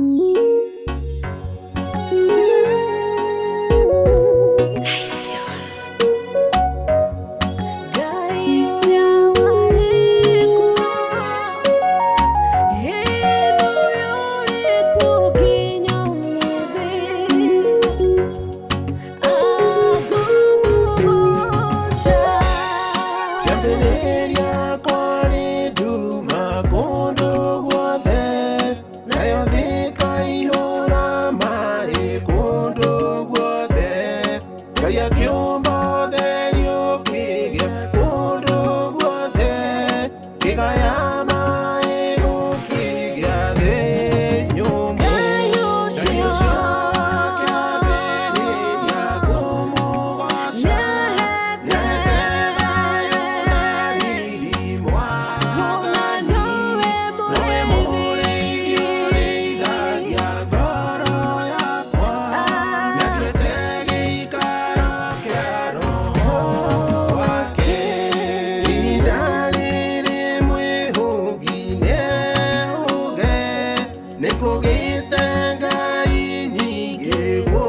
Música kogetsagai nyigeo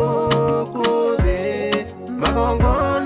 kode magongono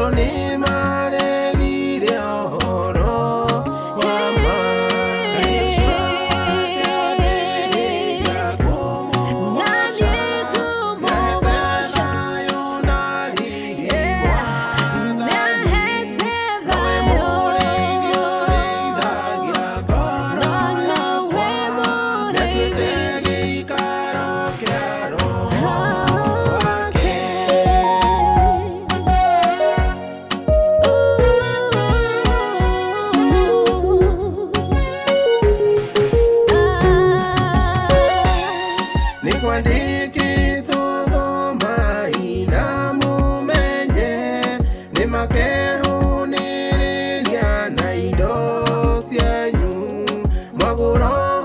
don't need Oh.